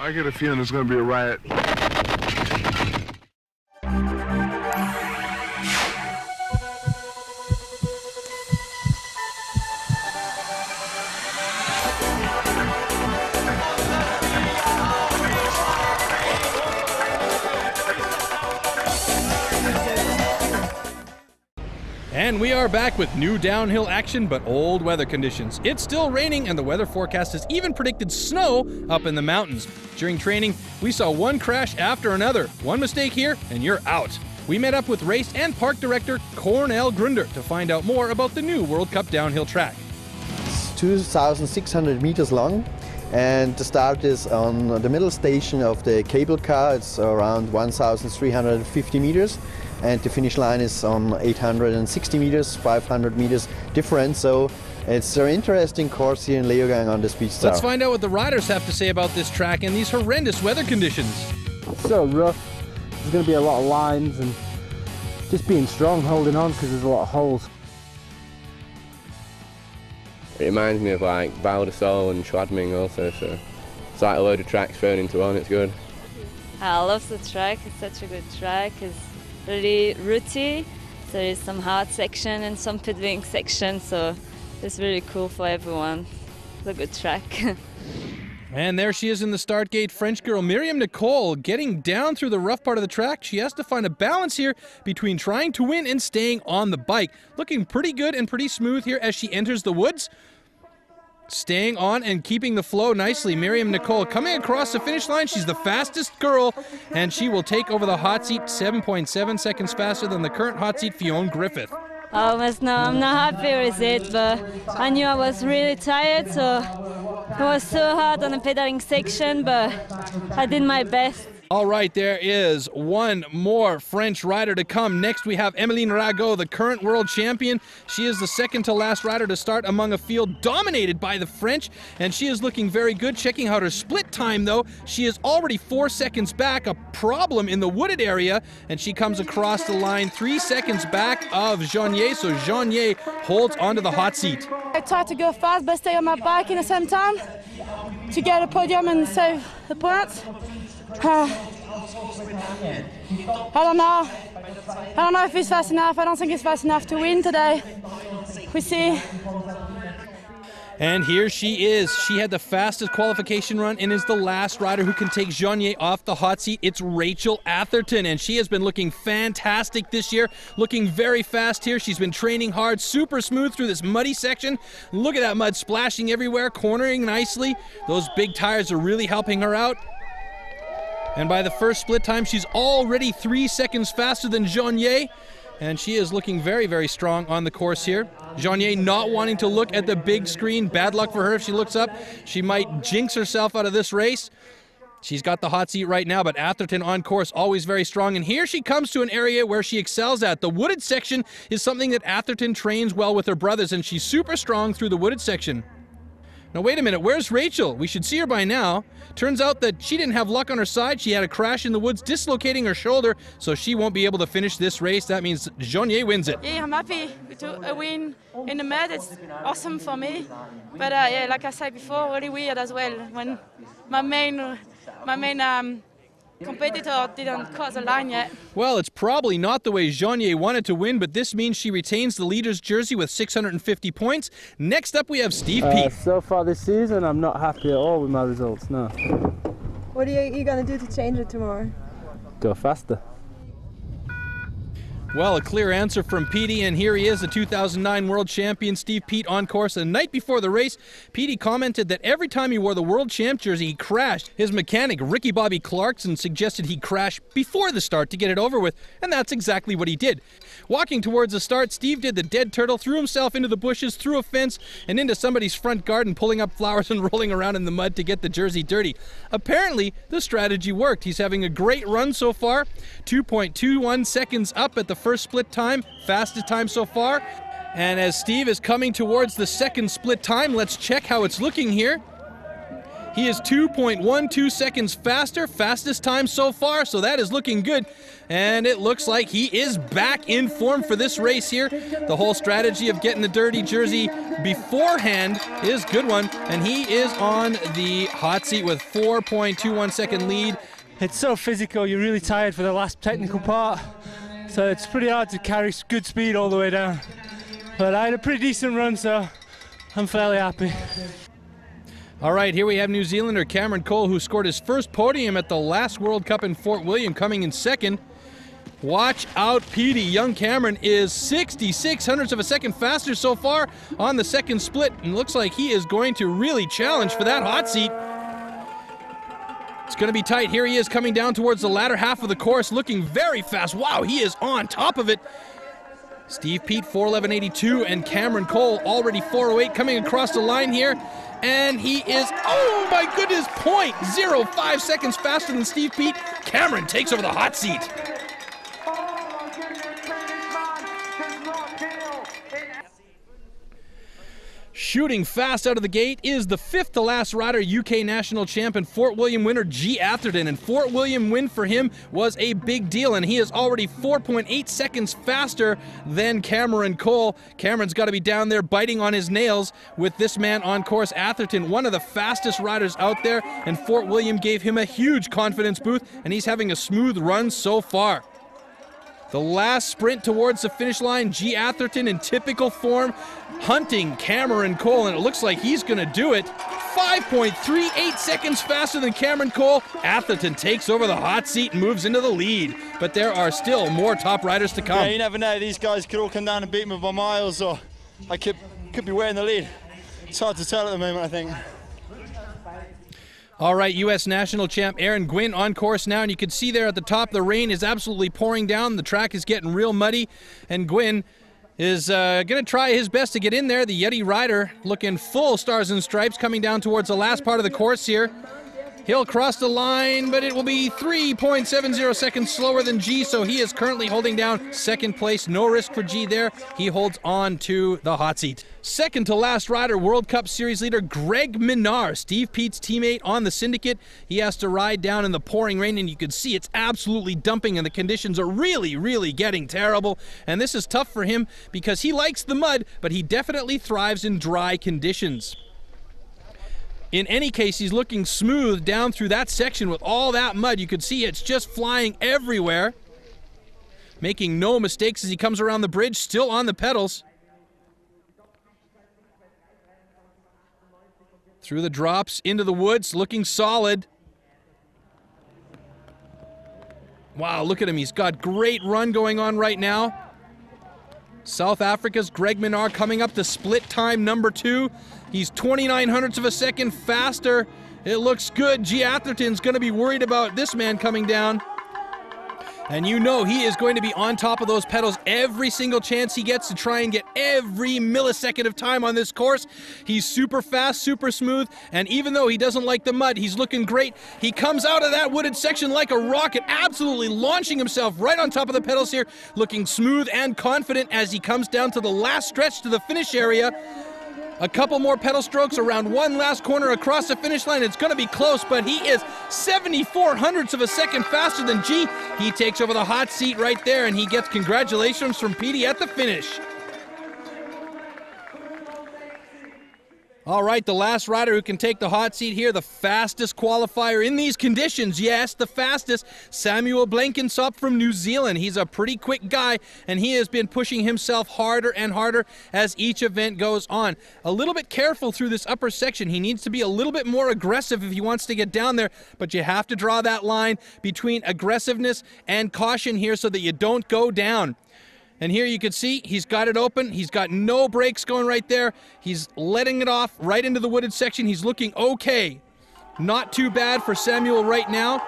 I get a feeling it's going to be a riot. And we are back with new downhill action, but old weather conditions. It's still raining, and the weather forecast has even predicted snow up in the mountains. During training, we saw one crash after another. One mistake here, and you're out. We met up with race and park director Cornel Grunder to find out more about the new World Cup downhill track. It's 2,600 meters long, and the start is on the middle station of the cable car. It's around 1,350 meters and the finish line is on 860 meters, 500 meters difference. So it's an interesting course here in Leogang on the Speedstar. Let's find out what the riders have to say about this track and these horrendous weather conditions. so rough. There's going to be a lot of lines and just being strong, holding on because there's a lot of holes. It reminds me of like Val di Sole and Schladming also, so it's like a load of tracks thrown into one, it's good. Ah, I love the track, it's such a good track. It's really rooty. There is some hard section and some pitwing section, so it's really cool for everyone. It's a good track. And there she is in the start gate, French girl Myriam Nicole getting down through the rough part of the track. She has to find a balance here between trying to win and staying on the bike. Looking pretty good and pretty smooth here as she enters the woods. Staying on and keeping the flow nicely. Myriam Nicole coming across the finish line. She's the fastest girl, and she will take over the hot seat 7.7 seconds faster than the current hot seat, Fionn Griffith. Oh, I was no, I'm not happy with it, but I knew I was really tired, so it was so hard on the pedaling section, but I did my best. All right, there is one more French rider to come. Next, we have Emmeline Ragot, the current world champion. She is the second to last rider to start among a field dominated by the French, and she is looking very good. Checking out her split time, though, she is already four seconds back, a problem in the wooded area, and she comes across the line three seconds back of Jonnier. So Jonnier holds onto the hot seat. I tried to go fast but stay on my bike in the same time to get a podium and save the points. I don't know. I don't know if it's fast enough. I don't think it's fast enough to win today. We see. And here she is. She had the fastest qualification run and is the last rider who can take Jonnier off the hot seat. It's Rachel Atherton, and she has been looking fantastic this year, looking very fast here. She's been training hard, super smooth through this muddy section. Look at that mud splashing everywhere, cornering nicely. Those big tires are really helping her out. And by the first split time, she's already three seconds faster than Jonnier and she is looking very, very strong on the course here. Jonnier not wanting to look at the big screen. Bad luck for her if she looks up. She might jinx herself out of this race. She's got the hot seat right now, but Atherton on course, always very strong. And here she comes to an area where she excels at. The wooded section is something that Atherton trains well with her brothers, and she's super strong through the wooded section. Now, wait a minute, where's Rachel? We should see her by now. Turns out that she didn't have luck on her side. She had a crash in the woods, dislocating her shoulder, so she won't be able to finish this race. That means Jonnier wins it. Yeah, I'm happy to a win in the mud. It's awesome for me. But uh, yeah, like I said before, really weird as well when my main, my main um, competitor didn't cross the line yet. Well, it's probably not the way Jonnier wanted to win, but this means she retains the leader's jersey with 650 points. Next up, we have Steve Uh, Peat. so far this season, I'm not happy at all with my results. No, What are you, you going to do to change it tomorrow? go faster. Well, a clear answer from Petey, and here he is, the 2009 world champion Steve Peat on course. The night before the race, Petey commented that every time he wore the world champ jersey, he crashed. His mechanic, Ricky Bobby Clarkson, suggested he crash before the start to get it over with, and that's exactly what he did. Walking towards the start, Steve did the dead turtle, threw himself into the bushes, through a fence, and into somebody's front garden, pulling up flowers and rolling around in the mud to get the jersey dirty. Apparently, the strategy worked. He's having a great run so far, 2.21 seconds up at the first split time, fastest time so far. And as Steve is coming towards the second split time, let's check how it's looking here. He is 2.12 seconds faster, fastest time so far, so that is looking good. And it looks like he is back in form for this race here. The whole strategy of getting the dirty jersey beforehand is good one, and he is on the hot seat with 4.21 second lead. It's so physical, you're really tired for the last technical part, so it's pretty hard to carry good speed all the way down. But I had a pretty decent run, so I'm fairly happy. All right, here we have New Zealander Cameron Cole, who scored his first podium at the last World Cup in Fort William, coming in second. Watch out, Petey. Young Cameron is 66 hundredths of a second faster so far on the second split, and looks like he is going to really challenge for that hot seat. Going to be tight. Here he is coming down towards the latter half of the course, looking very fast. Wow, he is on top of it. Steve Peat, 411.82 and Cameron Cole already 408 coming across the line here. And he is, oh my goodness, point zero five seconds faster than Steve Peat. Cameron takes over the hot seat. Shooting fast out of the gate is the fifth to last rider, UK national champion, Fort William winner Gee Atherton. And Fort William win for him was a big deal, and he is already 4.8 seconds faster than Cameron Cole. Cameron's got to be down there biting on his nails with this man on course, Atherton, one of the fastest riders out there, and Fort William gave him a huge confidence boost, and he's having a smooth run so far. The last sprint towards the finish line, Gee Atherton in typical form, hunting Cameron Cole, and it looks like he's going to do it. 5.38 seconds faster than Cameron Cole. Atherton takes over the hot seat and moves into the lead. But there are still more top riders to come. Yeah, you never know. These guys could all come down and beat me by miles, or I could could be way in the lead. It's hard to tell at the moment, I think. All right, U.S. national champ Aaron Gwin on course now, and you can see there at the top the rain is absolutely pouring down. The track is getting real muddy, and Gwin is uh, going to try his best to get in there. The Yeti rider looking full stars and stripes coming down towards the last part of the course here. He'll cross the line, but it will be 3.70 seconds slower than Gee, so he is currently holding down second place. No risk for Gee there. He holds on to the hot seat. Second to last rider, World Cup Series leader Greg Minnaar, Steve Peat's teammate on the syndicate. He has to ride down in the pouring rain, and you can see it's absolutely dumping, and the conditions are really, really getting terrible. And this is tough for him because he likes the mud, but he definitely thrives in dry conditions. In any case, he's looking smooth down through that section with all that mud. You can see it's just flying everywhere. Making no mistakes as he comes around the bridge, still on the pedals. Through the drops, into the woods, looking solid. Wow, look at him. He's got great run going on right now. South Africa's Greg Minnaar coming up to split time number two. He's 29 hundredths of a second faster. It looks good. Gee Atherton's going to be worried about this man coming down. And you know he is going to be on top of those pedals every single chance he gets to try and get every millisecond of time on this course. He's super fast, super smooth, and even though he doesn't like the mud, he's looking great. He comes out of that wooded section like a rocket, absolutely launching himself right on top of the pedals here, looking smooth and confident as he comes down to the last stretch to the finish area. A couple more pedal strokes around one last corner across the finish line. It's going to be close, but he is 74 hundredths of a second faster than Gee. He takes over the hot seat right there, and he gets congratulations from Petey at the finish. All right, the last rider who can take the hot seat here, the fastest qualifier in these conditions. Yes, the fastest, Samuel Blenkinsop from New Zealand. He's a pretty quick guy, and he has been pushing himself harder and harder as each event goes on. A little bit careful through this upper section. He needs to be a little bit more aggressive if he wants to get down there, but you have to draw that line between aggressiveness and caution here so that you don't go down. And here you can see he's got it open. He's got no brakes going right there. He's letting it off right into the wooded section. He's looking okay. Not too bad for Samuel right now.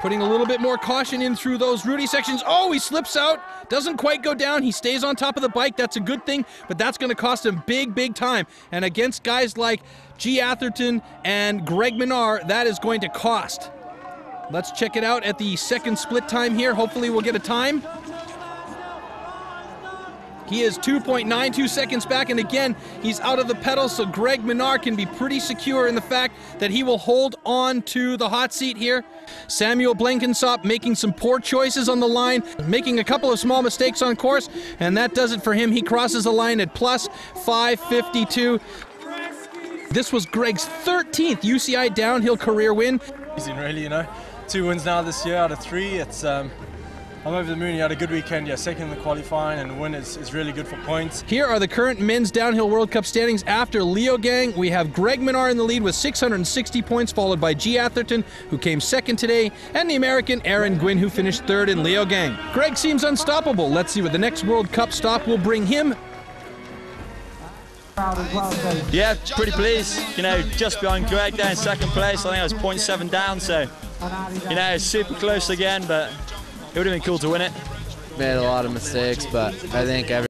Putting a little bit more caution in through those rooty sections. Oh, he slips out. Doesn't quite go down. He stays on top of the bike. That's a good thing, but that's going to cost him big, big time. And against guys like Gee Atherton and Greg Minnaar, that is going to cost. Let's check it out at the second split time here. Hopefully, we'll get a time. He is 2.92 seconds back, and again, he's out of the pedal, so Greg Minnaar can be pretty secure in the fact that he will hold on to the hot seat here. Samuel Blenkinsop making some poor choices on the line, making a couple of small mistakes on course, and that does it for him. He crosses the line at plus 552. This was Greg's 13th UCI downhill career win. Amazing, really, you know. Two wins now this year out of three. It's um, I'm over the moon. He had a good weekend. Yeah, second in the qualifying, and the win is, is really good for points. Here are the current men's downhill World Cup standings after Leogang. We have Greg Minnaar in the lead with 660 points, followed by Gee Atherton, who came second today, and the American Aaron Gwin, who finished third in Leogang. Greg seems unstoppable. Let's see what the next World Cup stop will bring him. Yeah, pretty pleased. You know, just behind Greg there in second place. I think I was 0.7 down, so you know, super close again, but it would have been cool to win it. Made a lot of mistakes, but I think every